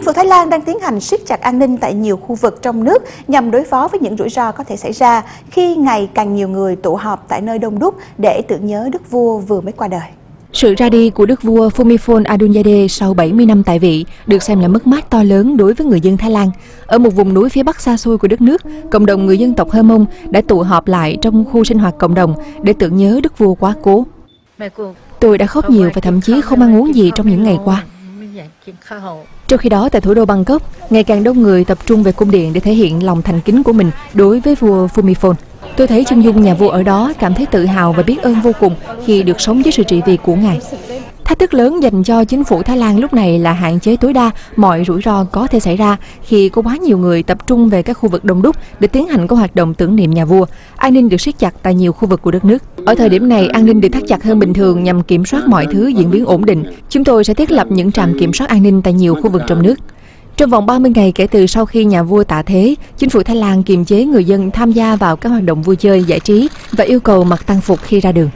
Chính phủ Thái Lan đang tiến hành siết chặt an ninh tại nhiều khu vực trong nước nhằm đối phó với những rủi ro có thể xảy ra khi ngày càng nhiều người tụ họp tại nơi đông đúc để tưởng nhớ đức vua vừa mới qua đời. Sự ra đi của đức vua Phumifol Adunzadeh sau 70 năm tại vị được xem là mất mát to lớn đối với người dân Thái Lan. Ở một vùng núi phía bắc xa xôi của đất nước, cộng đồng người dân tộc Hơ Mông đã tụ họp lại trong khu sinh hoạt cộng đồng để tưởng nhớ đức vua quá cố. Tôi đã khóc nhiều và thậm chí không ăn uống gì trong những ngày qua. Trong khi đó, tại thủ đô Bangkok, ngày càng đông người tập trung về cung điện để thể hiện lòng thành kính của mình đối với vua Phumifol. Tôi thấy chân dung nhà vua ở đó cảm thấy tự hào và biết ơn vô cùng khi được sống với sự trị vì của ngài. Thách thức lớn dành cho chính phủ Thái Lan lúc này là hạn chế tối đa mọi rủi ro có thể xảy ra khi có quá nhiều người tập trung về các khu vực đông đúc để tiến hành các hoạt động tưởng niệm nhà vua. An ninh được siết chặt tại nhiều khu vực của đất nước. Ở thời điểm này, an ninh được thắt chặt hơn bình thường nhằm kiểm soát mọi thứ diễn biến ổn định. Chúng tôi sẽ thiết lập những trạm kiểm soát an ninh tại nhiều khu vực trong nước. Trong vòng 30 ngày kể từ sau khi nhà vua tạ thế, chính phủ Thái Lan kiềm chế người dân tham gia vào các hoạt động vui chơi, giải trí và yêu cầu mặc tăng phục khi ra đường.